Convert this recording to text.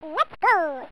Let's go!